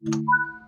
Música